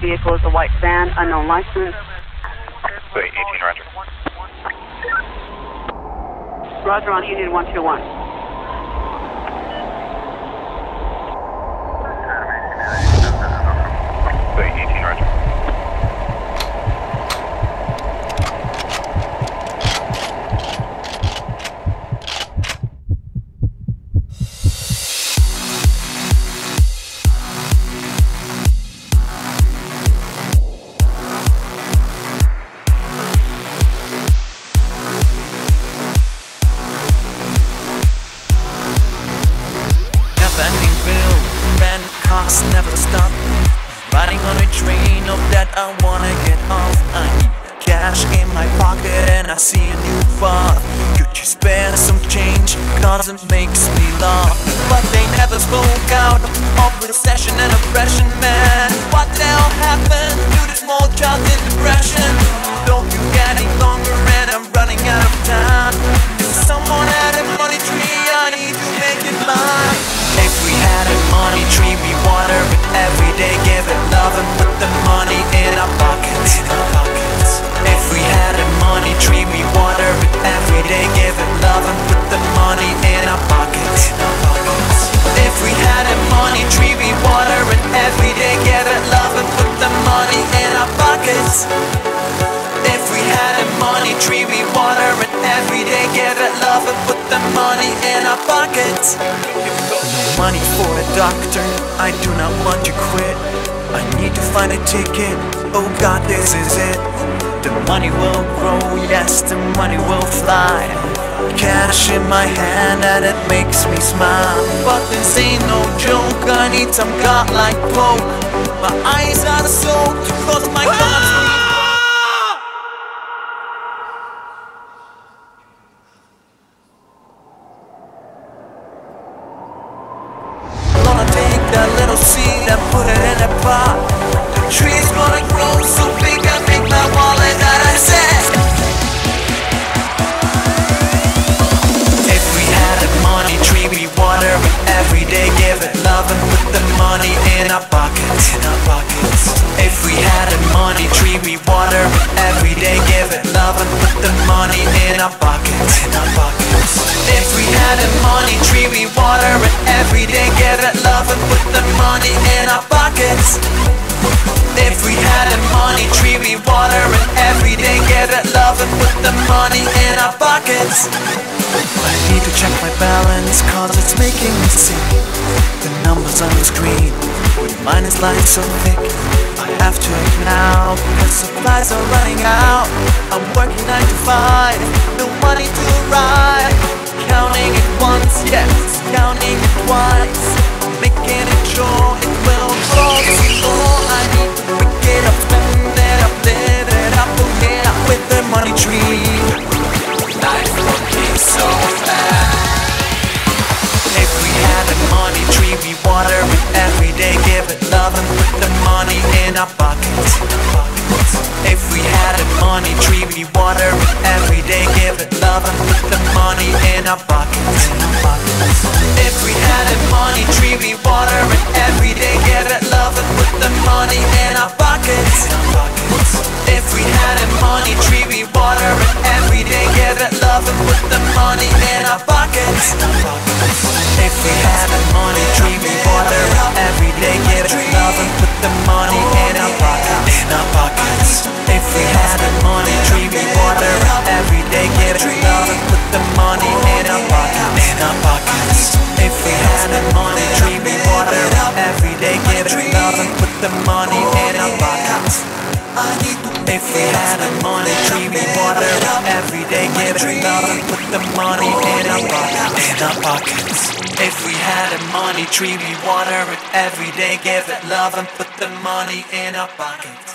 Vehicle is a white van, unknown license. Wait, 18 Roger. Roger on Union 121. I wanna get off. I need cash in my pocket and I see a new path. Could you spare some change? Cause it makes me laugh. But they never spoke out of recession and oppression, man. What the hell happened to the small child in depression? If we had a money tree, we water it every day, give it love and put the money in our pockets. Money for a doctor, I do not want to quit. I need to find a ticket, oh God, this is it. The money will grow, yes, the money will fly. Cash in my hand and it makes me smile. But this ain't no joke, I need some godlike poke. My eyes are soaked, cause my God's tree, we water it every day, Get that love and put the money in our pockets. If we had a money tree, we water it every day, Get that love and put the money in our pockets. I need to check my balance, cause it's making me sick. The numbers on the screen, with mine is lying so thick. I have to act now, because supplies are running out. I'm working 9 to 5, no money to ride. Counting it once, yes, counting it twice. Making it sure it will grow. So I need to pick it up, spend it up, live it up, oh yeah, with the money tree. Life looking so bad. If we had a money tree, we water it every day, give it love and put the money in our pockets. If we had a money tree, we water it every day, give it love money tree, we water it every day, give it love and put the money in our pockets. If we had a money tree, we water it every day, give it love and put the money in our pockets. If we had a money tree, we water it every day, give it love and put the the money in our pockets. If we had a money tree, we water it every day, give it love and put the money in our pockets. Pockets. If we had a money tree, we water it every day, give it love and put the money in our pockets.